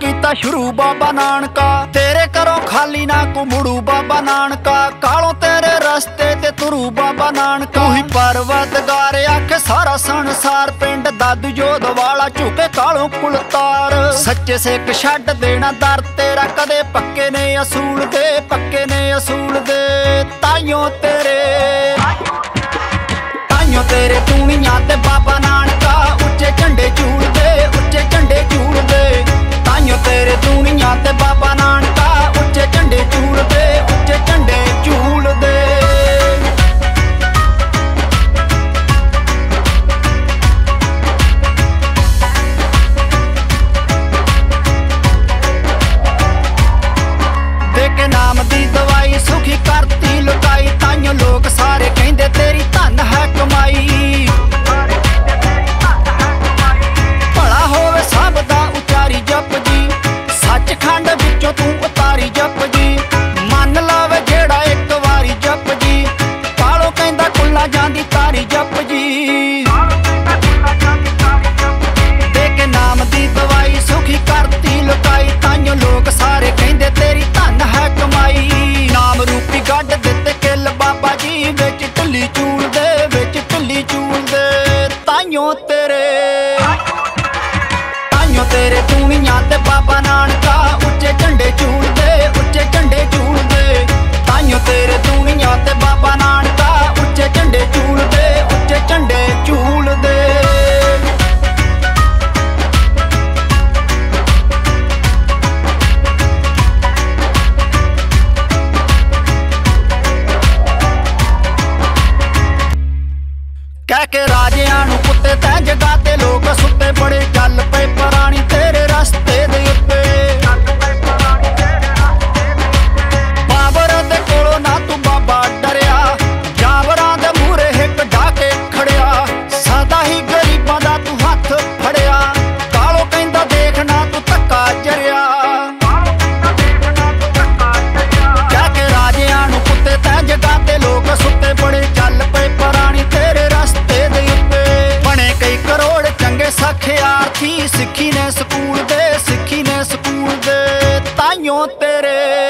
ਕੀਤਾ ਸ਼ੁਰੂ ਬਾਬਾ ਨਾਨਕਾ। ਤੇਰੇ ਕਰੋ ਖਾਲੀ ਨਾ ਕੁਮੜੂ ਬਾਬਾ ਨਾਨਕਾ। ਕਾਲੋਂ ਤੇਰੇ ਰਸਤੇ ਤੇ ਤੁਰੂ ਬਾਬਾ ਨਾਨਕਾ। ਤੂੰ ਪਰਵਤ ਪਰਵਤਗਾਰ, ਆਖੇ ਸਾਰਾ ਸੰਸਾਰ ਪਿੰਡ ਦਾਦੂ ਜੋਧ ਵਾਲਾ ਝੁਕੇ ਕਾਲੋਂ ਕੁਲਤਾਰ। ਸੱਚੇ ਸੇਕ ਛੱਡ ਦੇਣਾ ਦਰ ਤੇਰਾ, ਕਦੇ ਪੱਕੇ ਨੇ ਅਸੂਲ ਦੇ ਤੇਰੇ ਪੂਣੀਆਂ ਤੇ ਬਾਬਾ ਨਾਨਕ ਸਿੱਖੀ ਸਿੱਖੀ ਨੇ ਸਕੂਲ ਦੇ ਸਿੱਖੀ ਨੇ ਸਕੂਲ ਦੇ ਤਾਈਓ ਤੇਰੇ